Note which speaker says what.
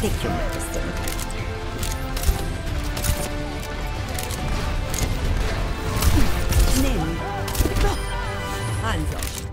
Speaker 1: Take your medicine. Hmm. Name. Oh, Hands off.